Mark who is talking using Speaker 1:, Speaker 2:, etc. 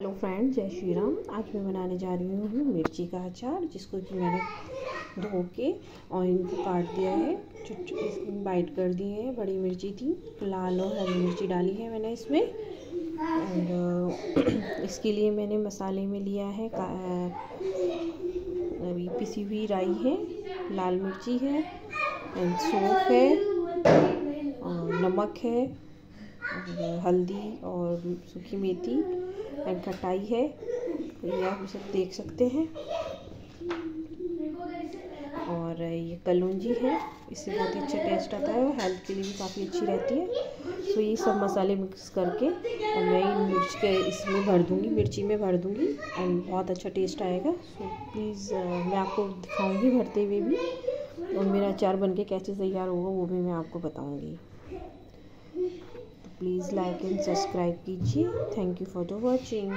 Speaker 1: Hello friend जय श्री राम। आज मैं बनाने जा रही हूँ मिर्ची का अचार, जिसको कि मैंने धो के ऑयल को काट दिया है। बाइट कर दिए हैं। बड़ी मिर्ची थी, लाल और हरी मिर्ची डाली है मैंने इसमें। और इसके लिए मैंने मसाले में लिया है अभी पिसी हुई राई है, लाल मिर्ची है एंड सौंफ है, और नमक है, और हल्दी और सूखी मेथी। एंड खटाई है। ये आप सब देख सकते हैं। और ये कलौंजी है। इससे बहुत ही अच्छा टेस्ट आता है। और हेल्थ के लिए भी काफ़ी अच्छी रहती है। सो ये सब मसाले मिक्स करके और मैं इन मिर्च के इसमें भर दूँगी, मिर्ची में भर दूँगी एंड बहुत अच्छा टेस्ट आएगा। सो प्लीज़ मैं आपको दिखाऊँगी भरते हुए भी। और मेरा अचार बन के कैसे तैयार होगा वो भी मैं आपको बताऊँगी। प्लीज़ लाइक एंड सब्सक्राइब कीजिए thank you for the watching